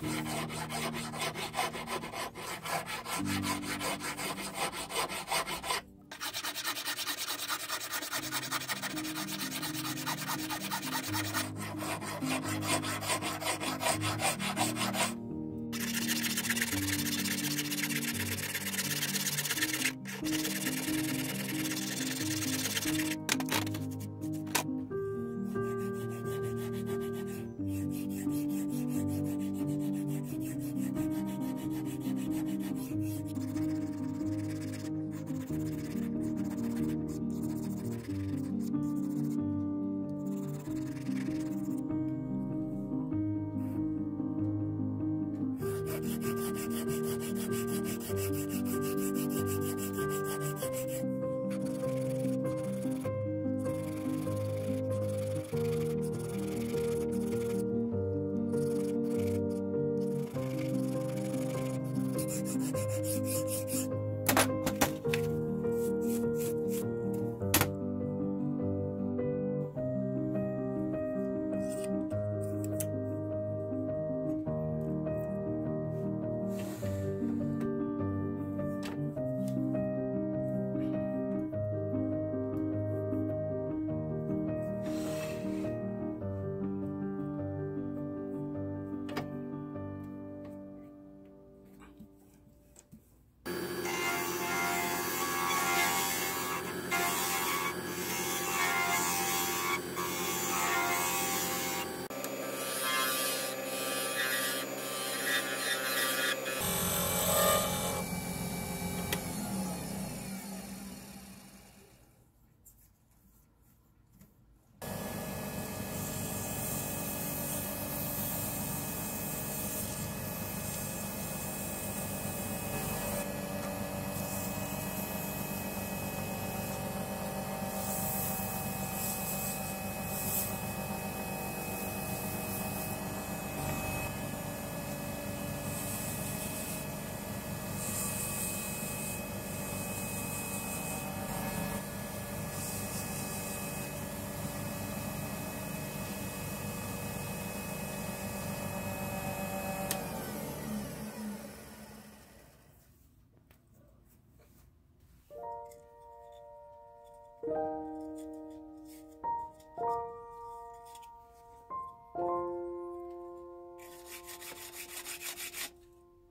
Thank